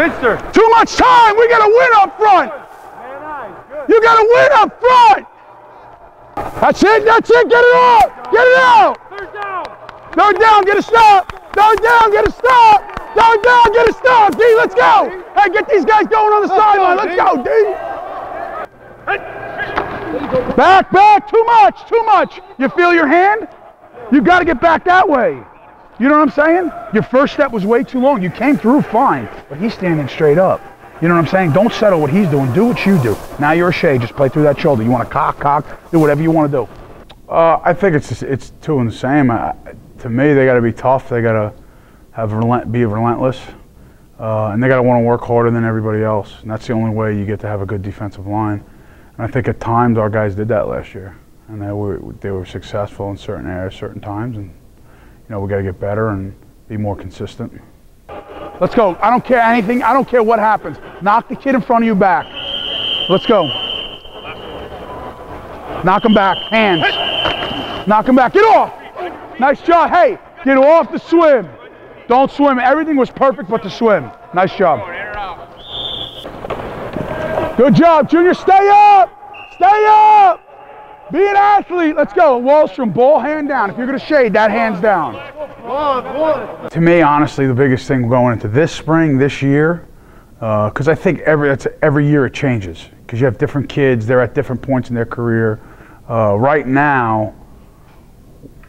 Finster. Too much time. We got to win up front. You got to win up front. That's it. That's it. Get it out. Get it out. Third down. Third down. Get a stop. Third down. Get a stop. Third down. Get a stop. D, let's go. Hey, get these guys going on the sideline. Let's go, D. Back, back. Too much. Too much. You feel your hand? You got to get back that way. You know what I'm saying? Your first step was way too long. You came through fine, but he's standing straight up. You know what I'm saying? Don't settle what he's doing. Do what you do. Now you're a Shea. Just play through that shoulder. You want to cock, cock, do whatever you want to do. Uh, I think it's it's two and the same. To me, they got to be tough. They got to have relent, be relentless, uh, and they got to want to work harder than everybody else. And that's the only way you get to have a good defensive line. And I think at times our guys did that last year, and they were they were successful in certain areas, certain times, and you know we got to get better and be more consistent. Let's go. I don't care anything. I don't care what happens. Knock the kid in front of you back. Let's go. Knock him back. Hands. Knock him back. Get off. Nice job. Hey, get off the swim. Don't swim. Everything was perfect but the swim. Nice job. Good job, Junior. Stay up. Stay up. Be an athlete. Let's go. Wallstrom, ball hand down. If you're going to shade, that hand's down. To me, honestly, the biggest thing going into this spring, this year, because I think every every year it changes because you have different kids. They're at different points in their career. Uh, right now,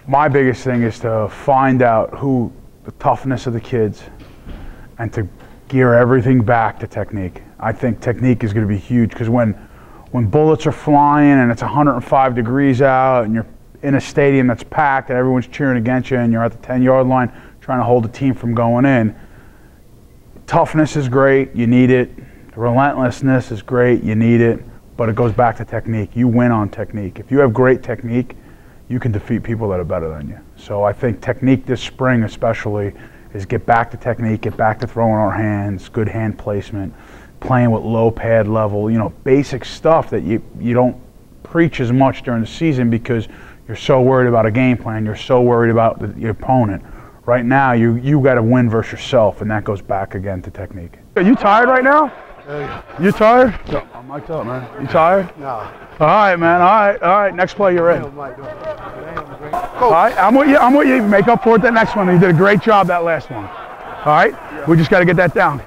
my biggest thing is to find out who the toughness of the kids and to gear everything back to technique. I think technique is going to be huge because when when bullets are flying and it's 105 degrees out and you're in a stadium that's packed and everyone's cheering against you and you're at the 10 yard line trying to hold the team from going in, toughness is great, you need it. Relentlessness is great, you need it, but it goes back to technique. You win on technique. If you have great technique, you can defeat people that are better than you. So I think technique this spring, especially, is get back to technique, get back to throwing our hands, good hand placement, playing with low pad level, you know, basic stuff that you, you don't preach as much during the season because you're so worried about a game plan, you're so worried about the, your opponent. Right now, you, you got to win versus yourself, and that goes back again to technique. Are you tired right now? Yeah. You tired? No, I'm mic'd up, man. You tired? No. All right, man. All right, all right. Next play, you're in. All right, I'm with you. I'm with you. Make up for it that next one. You did a great job that last one. All right, we just got to get that down.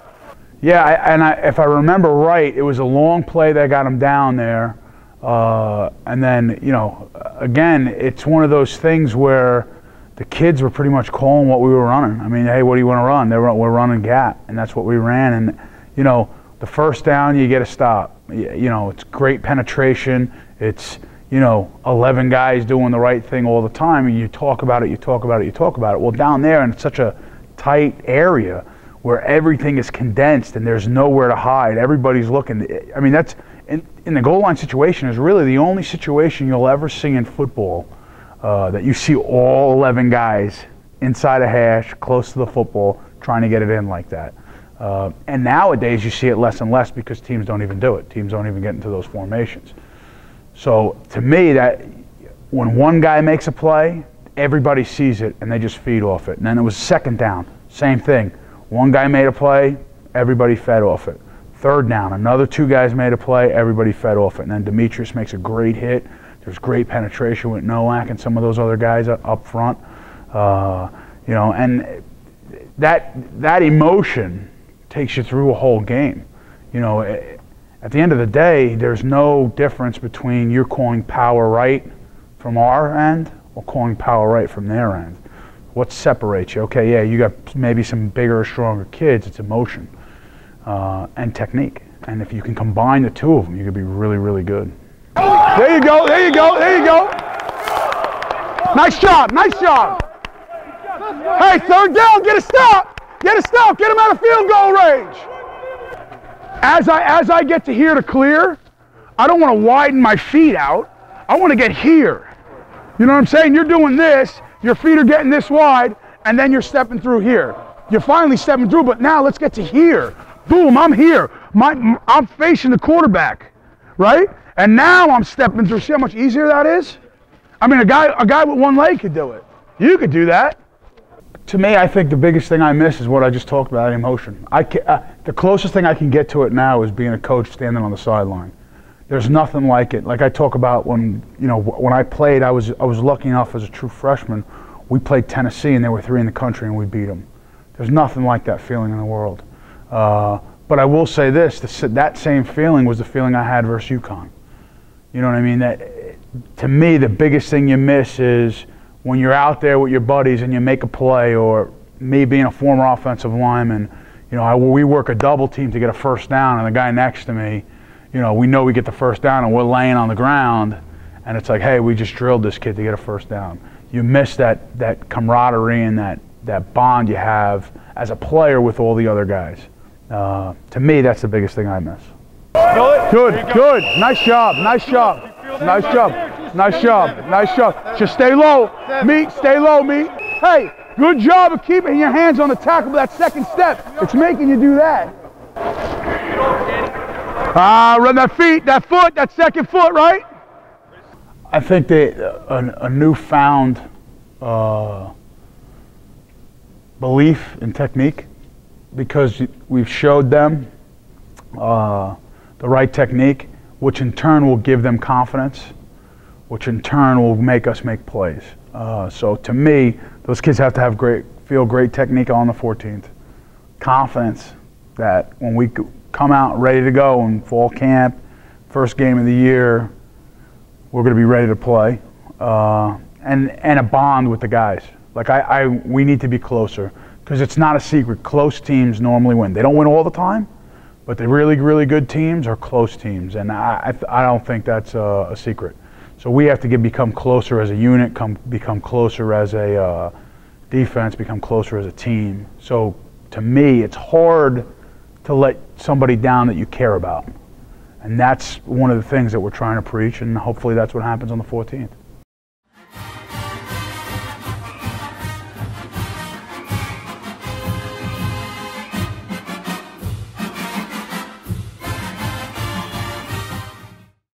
Yeah, I, and I, if I remember right, it was a long play that got him down there, uh, and then you know, again, it's one of those things where the kids were pretty much calling what we were running. I mean, hey, what do you want to run? They were we're running gap, and that's what we ran. And you know, the first down, you get a stop. You, you know, it's great penetration. It's you know, 11 guys doing the right thing all the time, and you talk about it, you talk about it, you talk about it. Well, down there in such a tight area where everything is condensed and there's nowhere to hide, everybody's looking. I mean, that's in, in the goal line situation is really the only situation you'll ever see in football uh, that you see all 11 guys inside a hash, close to the football, trying to get it in like that. Uh, and nowadays you see it less and less because teams don't even do it. Teams don't even get into those formations. So to me, that when one guy makes a play, everybody sees it and they just feed off it. And then it was second down, same thing. One guy made a play, everybody fed off it. Third down, another two guys made a play, everybody fed off it. And then Demetrius makes a great hit. There's great penetration with Nowak and some of those other guys up front. Uh, you know, and that that emotion takes you through a whole game. You know, at the end of the day, there's no difference between you're calling power right from our end or calling power right from their end. What separates you? Okay, yeah, you got maybe some bigger stronger kids. It's emotion uh, and technique. And if you can combine the two of them, you could be really, really good. There you go, there you go, there you go. Nice job, nice job. Hey, third down, get a stop. Get a stop, get him out of field goal range. As I, as I get to here to clear, I don't want to widen my feet out. I want to get here. You know what I'm saying? You're doing this, your feet are getting this wide, and then you're stepping through here. You're finally stepping through, but now let's get to here. Boom, I'm here. My, I'm facing the quarterback, right? And now I'm stepping through. See how much easier that is? I mean, a guy, a guy with one leg could do it. You could do that. to me, I think the biggest thing I miss is what I just talked about, emotion. I ca uh, the closest thing I can get to it now is being a coach standing on the sideline. There's nothing like it. Like I talk about when you know when I played, I was I was lucky enough as a true freshman. We played Tennessee and they were three in the country and we beat them. There's nothing like that feeling in the world. Uh, but I will say this: that same feeling was the feeling I had versus UConn. You know what I mean? That to me, the biggest thing you miss is when you're out there with your buddies and you make a play, or me being a former offensive lineman, you know, I, we work a double team to get a first down, and the guy next to me, you know, we know we get the first down, and we're laying on the ground, and it's like, hey, we just drilled this kid to get a first down. You miss that that camaraderie and that that bond you have as a player with all the other guys. Uh, to me, that's the biggest thing I miss. Good, good. Nice job, nice job, nice job. Nice job. Nice job. Just stay low. Meet, stay low, meet. Hey, good job of keeping your hands on the tackle that second step. It's making you do that. Ah, run that feet, that foot, that second foot, right? I think that a, a newfound uh, belief in technique because we've showed them uh, the right technique, which in turn will give them confidence which in turn will make us make plays. Uh, so to me, those kids have to have great, feel great technique on the 14th. Confidence that when we come out ready to go in fall camp, first game of the year, we're going to be ready to play. Uh, and, and a bond with the guys. Like I, I we need to be closer because it's not a secret. Close teams normally win. They don't win all the time, but the really, really good teams are close teams. And I, I, don't think that's a, a secret. So we have to get become closer as a unit, come become closer as a uh, defense, become closer as a team. So to me, it's hard to let somebody down that you care about. And that's one of the things that we're trying to preach, and hopefully that's what happens on the 14th.